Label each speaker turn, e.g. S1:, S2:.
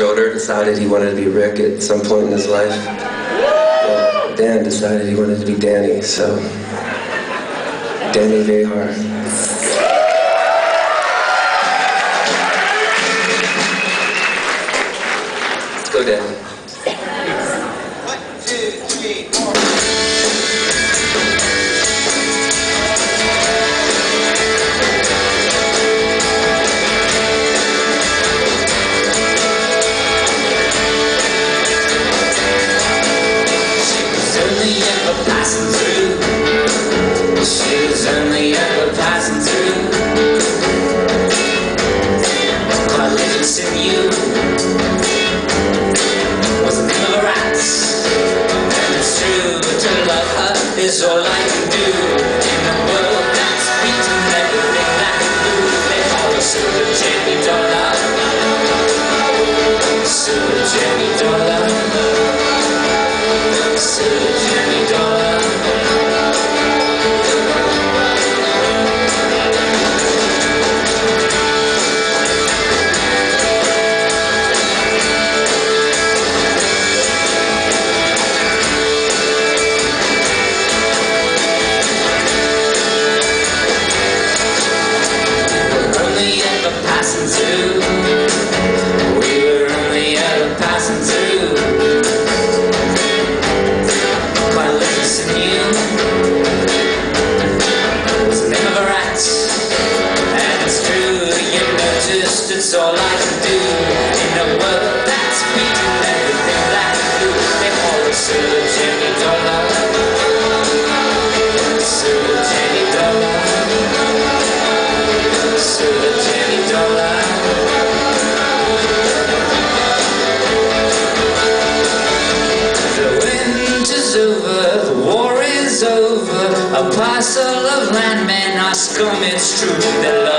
S1: Schroeder decided he wanted to be Rick at some point in his life. Dan decided he wanted to be Danny, so Danny. Let's go, Danny.
S2: One, two, three,
S3: only ever passing through. She was only ever passing through. You was the name of a rat. And it's true, but to love her is all I can do. In a world that's beaten everything. They call Dollar. Silver Jenny A parcel of landmen are scum, it's true.